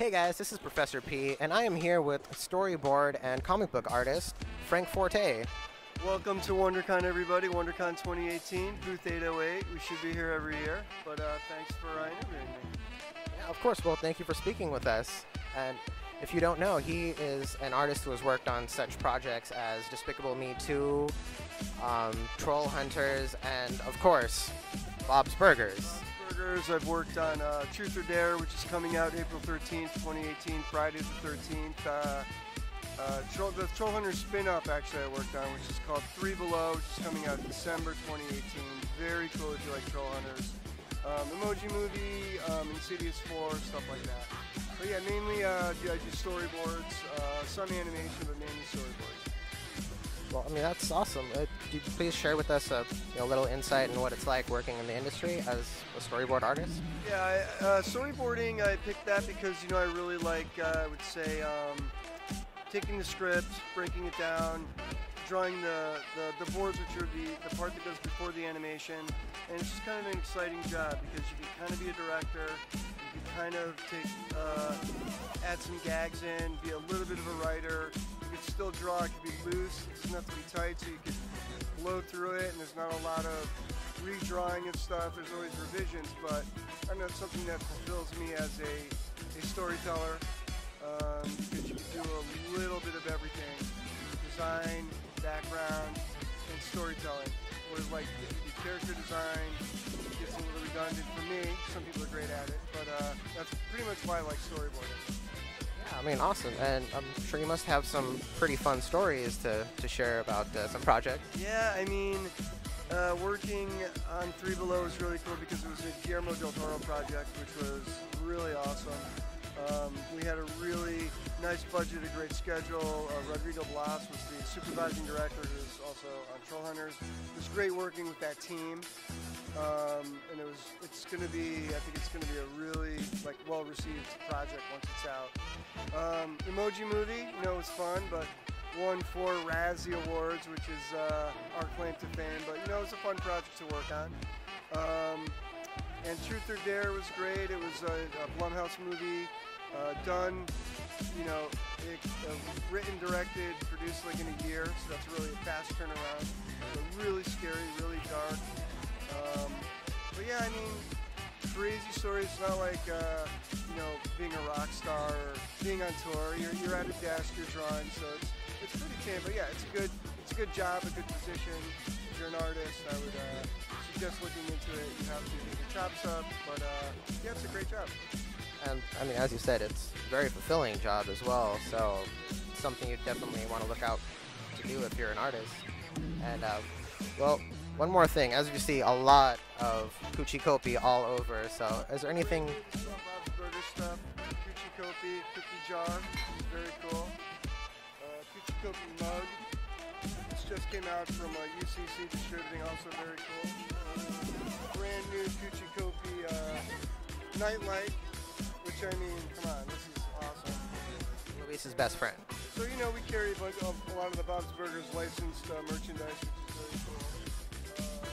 Hey guys, this is Professor P, and I am here with storyboard and comic book artist Frank Forte. Welcome to WonderCon, everybody. WonderCon 2018, booth 808. We should be here every year, but uh, thanks for uh, interviewing me. Yeah, of course. Well, thank you for speaking with us. And if you don't know, he is an artist who has worked on such projects as Despicable Me 2, um, Trollhunters, and of course, Bob's Burgers. Burgers, I've worked on uh, Truth or Dare, which is coming out April 13th, 2018, Friday the 13th. Uh, uh, Troll, the Troll Hunter spin-off actually I worked on, which is called Three Below, which is coming out December 2018. Very cool if you like Trollhunters. Um, emoji Movie, um, Insidious 4, stuff like that. But yeah, mainly uh, I do storyboards, uh, some animation, but mainly storyboards. Well, I mean, that's awesome. Uh, could you please share with us a you know, little insight in what it's like working in the industry as a storyboard artist? Yeah, I, uh, storyboarding, I picked that because, you know, I really like, uh, I would say, um, taking the script, breaking it down, drawing the, the, the boards, which are the, the part that goes before the animation. And it's just kind of an exciting job because you can kind of be a director, you can kind of take, uh, add some gags in, be a little bit of a writer. You can still draw, it can be loose, it doesn't have to be tight, so you can blow through it, and there's not a lot of redrawing and stuff. There's always revisions, but I know it's something that fulfills me as a, a storyteller um, because you can do a little bit of everything design, background, and storytelling. Whereas, like, character design, gets a little redundant for me. Some people are great at it, but uh, that's pretty much why I like storyboarding. Yeah, I mean, awesome. And I'm sure you must have some pretty fun stories to, to share about uh, some projects. Yeah, I mean, uh, working on Three Below was really cool because it was a Guillermo del Toro project, which was really awesome. Um, we had a really nice budget, a great schedule. Uh, Rodrigo Blas was the supervising director, who's also on Trollhunters. It was great working with that team, um, and it was. It's going to be. I think it's going to be a really like well-received project once it's out. Um, Emoji Movie, you know, it was fun, but won four Razzie Awards, which is uh, our claim to fame. But you know, it was a fun project to work on. And Truth or Dare was great. It was a, a Blumhouse movie, uh, done, you know, it, uh, written, directed, produced like in a year. So that's really a fast turnaround. But really scary, really dark. Um, but yeah, I mean, crazy story. It's not like uh, you know being a rock star or being on tour. You're, you're at a desk, you're drawing, so it's it's pretty tame. But yeah, it's a good it's a good job, a good position. If you're an artist, I would suggest looking into it. You have to get your chops up, but uh, yeah, it's a great job. And I mean, as you said, it's a very fulfilling job as well. So something you definitely want to look out to do if you're an artist. And uh, well, one more thing. As you see, a lot of Kuchi Kopi all over. So is there anything? Stuff, Kuchi Kopi, cookie jar, very cool. Uh, Kuchi Kopi mug. This just came out from uh, UCC Distributing, also very cool. Brand new Kopi uh, nightlight, which I mean, come on, this is awesome. Louise's best friend. So you know, we carry a, bunch of, a lot of the Bob's Burgers licensed uh, merchandise, which is really cool. Uh,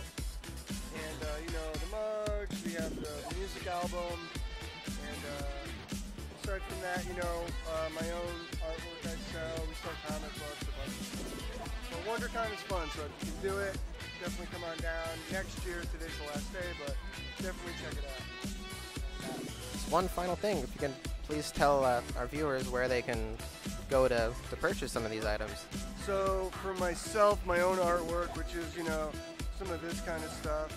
and uh, you know, the mugs, we have the, music album, aside from that, you know, uh, my own artwork I sell. We sell comic books, a bunch of stuff. But WonderCon is fun, so if you can do it, definitely come on down. Next year, today's the last day, but definitely check it out. Just one final thing, if you can please tell uh, our viewers where they can go to, to purchase some of these items. So for myself, my own artwork, which is, you know, some of this kind of stuff,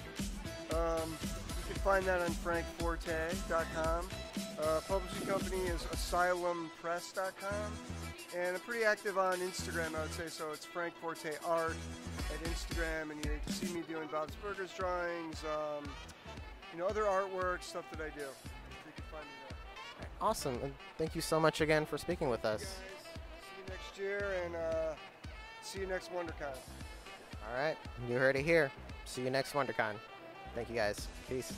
um, you can find that on frankforte.com. Uh, publishing company is asylumpress.com. And I'm pretty active on Instagram, I would say. So it's Frank Forte Art at Instagram, and you can see me doing Bob's Burgers drawings, um, you know, other artwork, stuff that I do. You can find me there. Awesome. And thank you so much again for speaking with us. See you next year, and uh, see you next WonderCon. All right. You heard it here. See you next WonderCon. Thank you guys. Peace.